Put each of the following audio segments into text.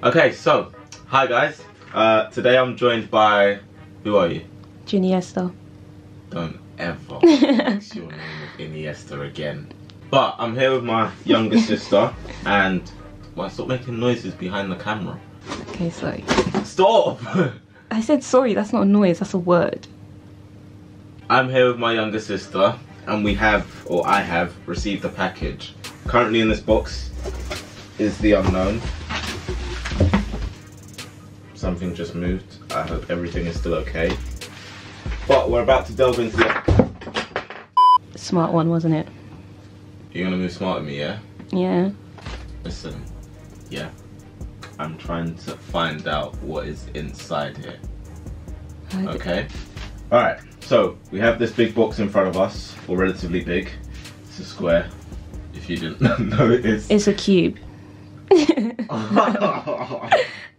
Okay, so hi guys. Uh, today I'm joined by who are you? Juniesta. Don't ever mix your name with Iniesta again. But I'm here with my younger sister, and why stop making noises behind the camera? Okay, sorry. Stop! I said sorry, that's not a noise, that's a word. I'm here with my younger sister, and we have, or I have, received a package. Currently in this box is the unknown. Something just moved. I hope everything is still okay. But we're about to delve into the. Smart one, wasn't it? You're gonna move smart with me, yeah? Yeah. Listen, yeah. I'm trying to find out what is inside here. D- Okay? Alright, so we have this big box in front of us, or relatively big. It's a square, if you didn't know it is. It's a cube.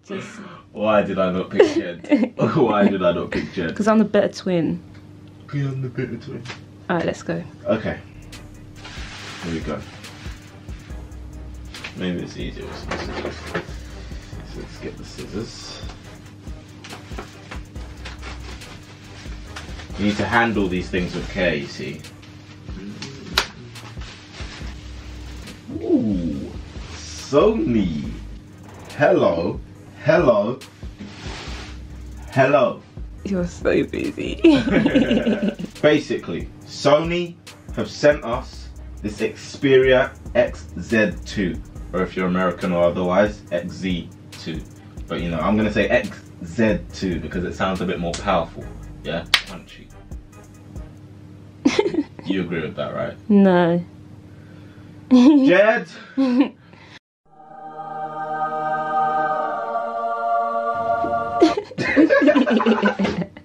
Just Why did I not pick Jed? Why did I not pick Jed? because I'm the better twin. Beyond the bit between. Alright, let's go. Okay. Here we go. Maybe it's easier with some scissors. So let's get the scissors. You need to handle these things with care, you see. Ooh, Sony. Hello, hello, hello. You're so busy. Basically, Sony have sent us this Xperia XZ2, or if you're American or otherwise, XZ2. But you know, I'm gonna say XZ2 because it sounds a bit more powerful. Yeah, punchy. you agree with that, right? no. Jed.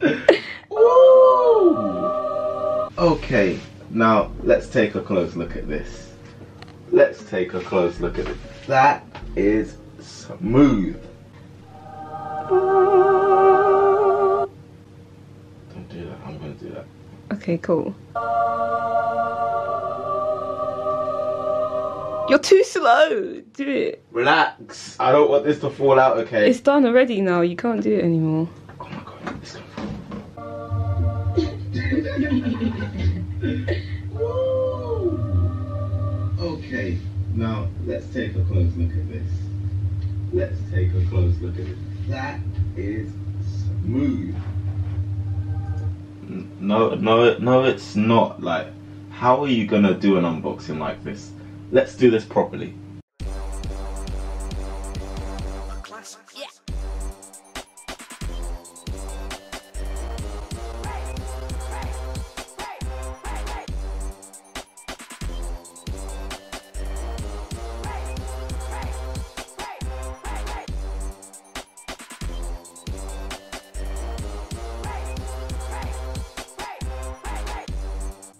Okay, now let's take a close look at this. Let's take a close look at it. That is smooth. Don't do that. I'm gonna do that. Okay, cool. You're too slow. Do it. Relax. I don't want this to fall out. Okay. It's done already now. You can't do it anymore. Okay, now let's take a close look at this. Let's take a close look at it. That is smooth. No, no, no, it's not. Like, how are you gonna do an unboxing like this? Let's do this properly.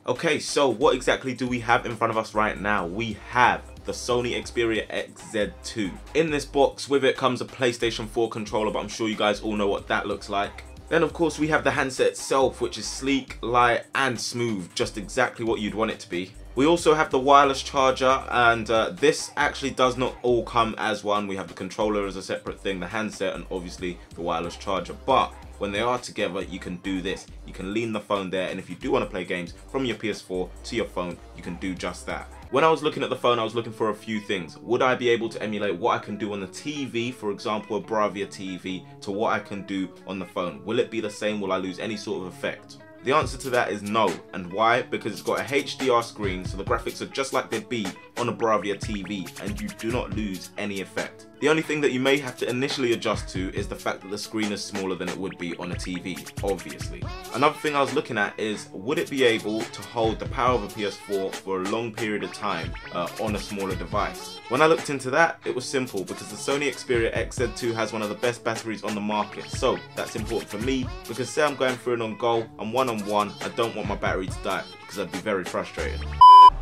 Okay, so what exactly do we have in front of us right now? We have the Sony Xperia XZ2. In this box, with it comes a PlayStation 4 controller, but I'm sure you guys all know what that looks like. Then of course we have the handset itself, which is sleek, light, and smooth, just exactly what you'd want it to be. We also have the wireless charger, and uh, this actually does not all come as one. We have the controller as a separate thing, the handset, and obviously the wireless charger. But when they are together, you can do this. You can lean the phone there, and if you do want to play games from your PS4 to your phone, you can do just that. When I was looking at the phone, I was looking for a few things. Would I be able to emulate what I can do on the TV, for example, a Bravia TV, to what I can do on the phone? Will it be the same? Will I lose any sort of effect? The answer to that is no. And why? Because it's got a HDR screen, so the graphics are just like they'd be on a Bravia TV, and you do not lose any effect. The only thing that you may have to initially adjust to is the fact that the screen is smaller than it would be on a TV, obviously. Another thing I was looking at is, would it be able to hold the power of a PS4 for a long period of time uh, on a smaller device? When I looked into that, it was simple because the Sony Xperia XZ2 has one of the best batteries on the market. So that's important for me because say I'm going through it on goal, I'm one on one, I don't want my battery to die because I'd be very frustrated.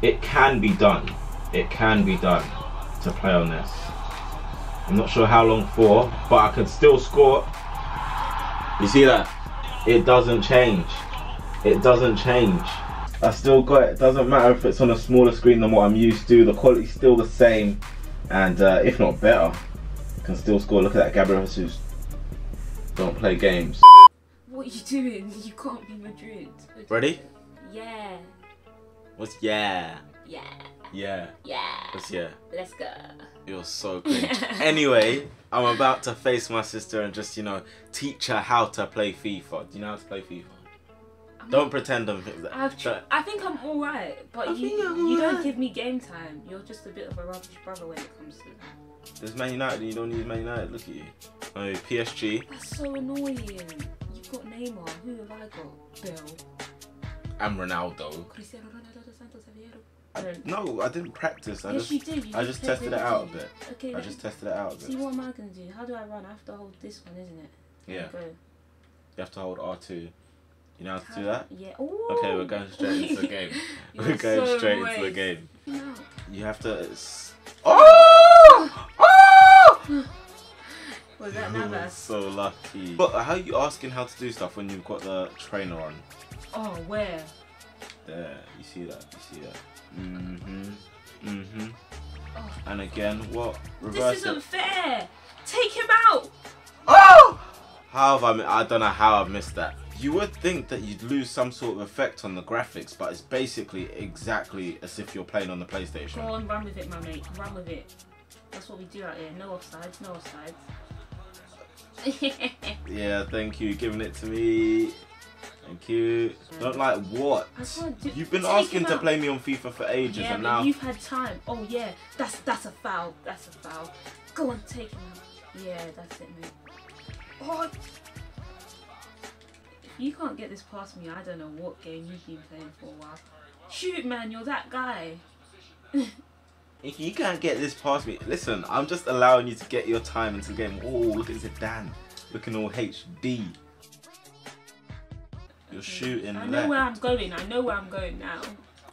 It can be done. It can be done to play on this. I'm not sure how long for, but I can still score. You see that? It doesn't change. It doesn't change. I still got it. Doesn't matter if it's on a smaller screen than what I'm used to. The quality's still the same, and uh, if not better. Can still score. Look at that, Gabriel Jesus. Don't play games. What are you doing? You can't be Madrid. Ready? Yeah. What's yeah? Yeah. Yeah. Yeah. What's yeah? Let's go. You're so cringe. anyway, I'm about to face my sister and just, you know, teach her how to play FIFA. Do you know how to play FIFA? I'm Don't not- pretend I'm. I think I'm alright, but I you you don't give me game time. You're just a bit of a rubbish brother when it comes to that. There's Man United and you don't need Man United. Look at you. Oh, PSG That's so annoying. You've got Neymar. Who have I got? Bale. and Ronaldo. Cristiano Ronaldo dos Santos Aveiro. I, no, I didn't practice. I yes, just, you did. You I just tested it with out a bit. Okay. I just tested it out a bit. See what am I gonna do? How do I run? I have to hold this one, isn't it? Yeah, you go. you have to hold R2. You know how to How do that? Yeah. Ooh. Okay, we're going straight into the game. We're going so straight into the game. No. You have to. Oh! Oh! Was that You were Navas? so lucky. But how are you asking how to do stuff when you've got the trainer on? Oh, where? There, you see that? You see that? Mm-hmm. Mm-hmm. Oh. And again, what? This isn't it. fair. Take him out. Oh! How have I? mi- I don't know how I've missed that. You would think that you'd lose some sort of effect on the graphics, but it's basically exactly as if you're playing on the PlayStation. Go PlayStation. on, run with it, my mate. Run with it. That's what we do out here. No offsides. No offsides. Yeah, thank you. Giving it to me. Thank you. Don't like what? Do- You've been asking to play me on FIFA for ages, yeah, and now you've had time. Oh yeah, that's that's a foul. That's a foul. Go on, take him out. Yeah, that's it, mate. Oh. If you can't get this past me, I don't know what game you've been playing for a while. Shoot, man, you're that guy. if you can't get this past me, listen. I'm just allowing you to get your time into the game. Oh, look at Zidane, looking all HD. You're shooting I know left. where I'm going. I know where I'm going now.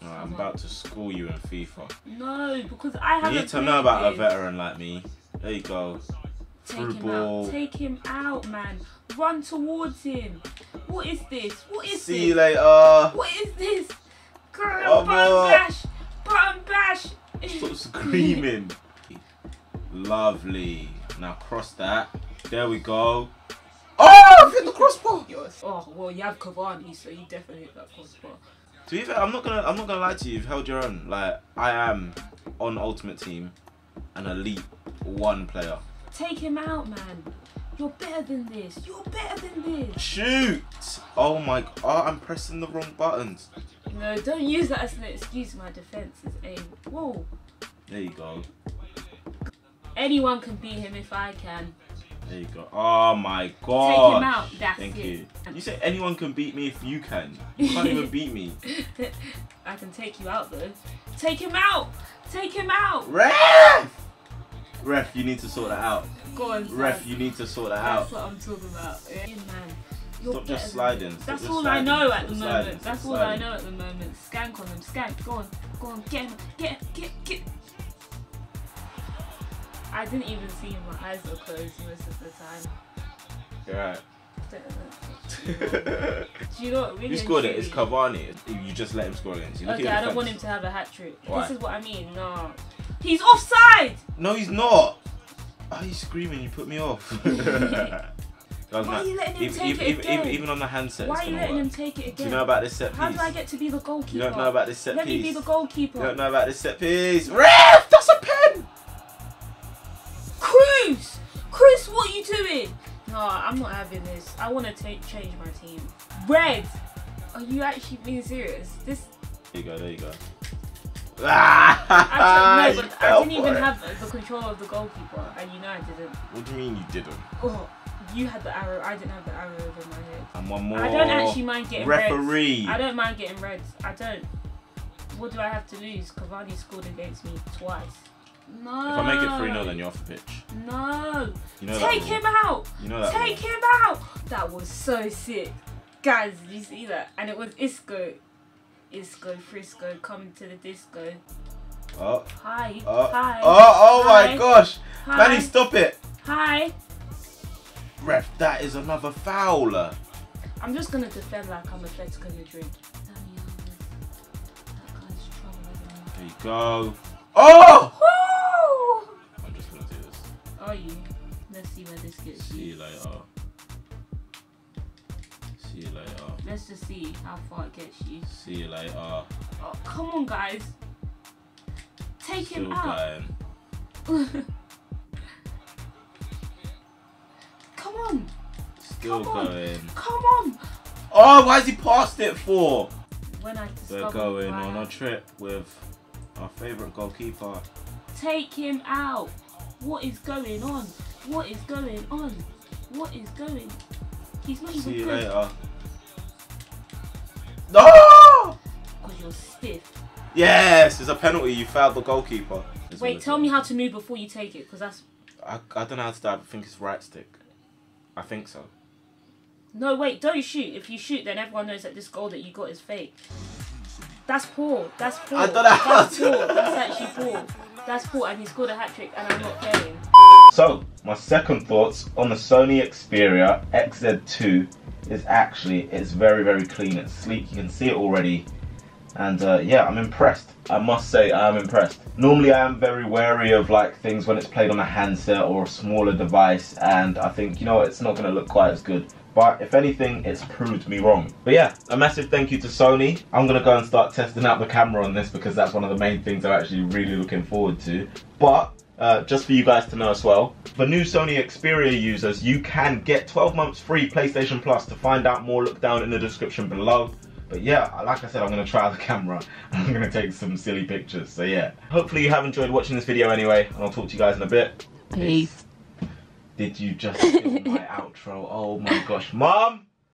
I'm about to school you in FIFA. No, because I You haven't. need to know about a veteran like me. There you go. Take Through him ball. out. Take him out, man. Run towards him. What is this? What is See this? See you later. What is this? Stop screaming. Lovely. Now cross that. There we go. Oh, I've hit the crossbar. Yours. Oh well, you have Cavani, so you definitely hit that crossbar. To be fair, I'm not gonna I'm not gonna lie to you. You've held your own. Like I am on Ultimate Team, an elite one player. Take him out, man. You're better than this. You're better than this. Shoot! Oh my! Oh, I'm pressing the wrong buttons. No, don't use that as an excuse. My defense is aim. Whoa. There you go. Anyone can beat him if I can. There you go. Oh my god. Take him out. That's Thank it. you. You say anyone can beat me if you can. You can't even beat me. I can take you out though. Take him out. Take him out. Ref! Ref, you need to sort that out. Go on. Ref, you need to sort that That's out. That's what I'm talking about. Yeah, man. You're Stop just sliding. Stop That's just all sliding. I know at Stop the sliding. moment. Stop That's all I know at the moment. Skank on them. Skank. Go on. Go on. Get him. Get. Get. Get. I didn't even see him. My eyes were closed most of the time. You're right. Do you know what? Really you scored it. It's Cavani. You just let him score against you. Okay, I don't want him to have a hat trick. Why? This is what I mean. No. He's offside! No, he's not. Are you screaming? You put me off. Why are you letting him even, take even, it even, again? even, even on the handset, Why are you letting work. him take it again? Do you know about this set piece? How do I get to be the goalkeeper? You don't know about this set Let piece. me be the goalkeeper. You don't know about this set piece. Ref, that's a No, I'm not having this. I want to change my team. Red! Are you actually being serious? This. There you go. There you go. Actually, no, but I didn't even have the control of the goalkeeper, and you know I didn't. What do you mean you didn't? Oh, you had the arrow. I didn't have the arrow over my head. And one more. I don't actually mind getting referee. reds. I don't mind getting reds. I don't. What do I have to lose? Cavani scored against me twice. No. If I make it 3 0, then you're off the pitch. No. You know Take him out. You know that. Take him out. That was so sick. Guys, did you see that? And it was Isco. Isco, Frisco, coming to the disco. Oh. Hi. Oh. Hi. Oh. Oh Hi. my gosh. Hi. Manny, stop it. Hi. Ref, that is another foul. I'm just gonna defend like I'm Atletico Madrid. Dani Alves. That guy's trouble, isn't he? There you go. Oh! Are you? Let's see where this gets See you. later. See you later. Let's just see how far it gets you. See you later. Oh, come on, guys. Take Still him out. going. come on. Still Come on. going. Come on. Oh, why has he passed it for? When I We're going on a trip with our favourite goalkeeper. Take him out. What is going on? What is going on? What is going? He's not See even you good. later. No! Because you're stiff. Yes, it's a penalty. You fouled the goalkeeper. Is what Wait, tell me how to move before you take it, because that's. I, I don't know how to do it. I think it's right stick. I think so. No, wait, don't shoot. If you shoot, then everyone knows that this goal that you got is fake. That's poor. That's poor. I don't know how That's to- poor. That's actually poor. That's poor, and he scored a hat trick, and I'm not playing. So, my second thoughts on the Sony Xperia XZ2 is actually, it's very, very clean. It's sleek. You can see it already. And uh, yeah, I'm impressed. I must say, I am impressed. Normally, I am very wary of like things when it's played on a handset or a smaller device, and I think you know it's not going to look quite as good. But if anything, it's proved me wrong. But yeah, a massive thank you to Sony. I'm going to go and start testing out the camera on this because that's one of the main things I'm actually really looking forward to. But uh, just for you guys to know as well, for new Sony Xperia users, you can get 12 months free PlayStation Plus. To find out more, look down in the description below. But yeah, like I said, I'm going to try the camera. I'm going to take some silly pictures. So yeah, hopefully you have enjoyed watching this video anyway, and I'll talk to you guys in a bit. Peace. Did you just steal my outro? Oh my gosh, Mom!